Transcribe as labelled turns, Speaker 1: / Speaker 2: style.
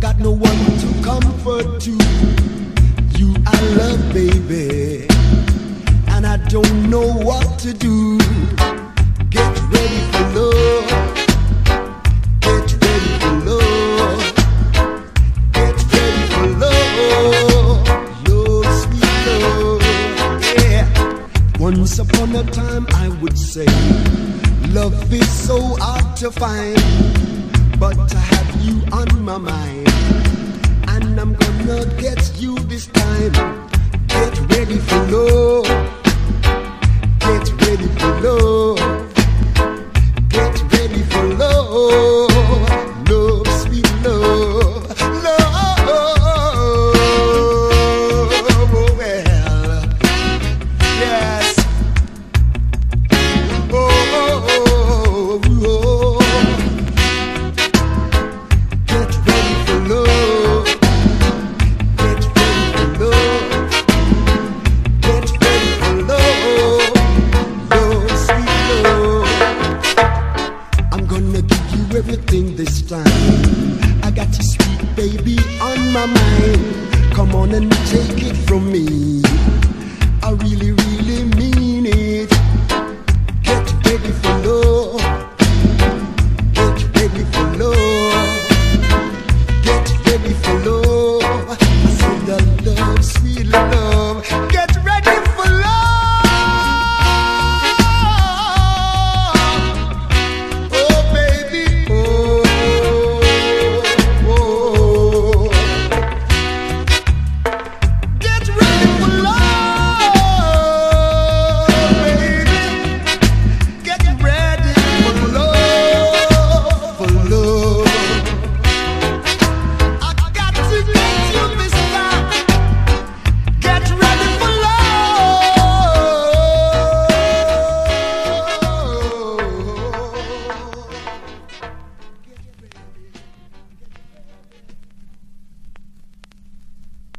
Speaker 1: got no one to comfort you. You I love, baby, and I don't know what to do. Get ready for love. Get ready for love. Get ready for love. Love, sweet love. Yeah. Once upon a time, I would say, love is so hard to find, but to have you on my mind. I'm gonna get you this time. my mind. Come on and take it from me.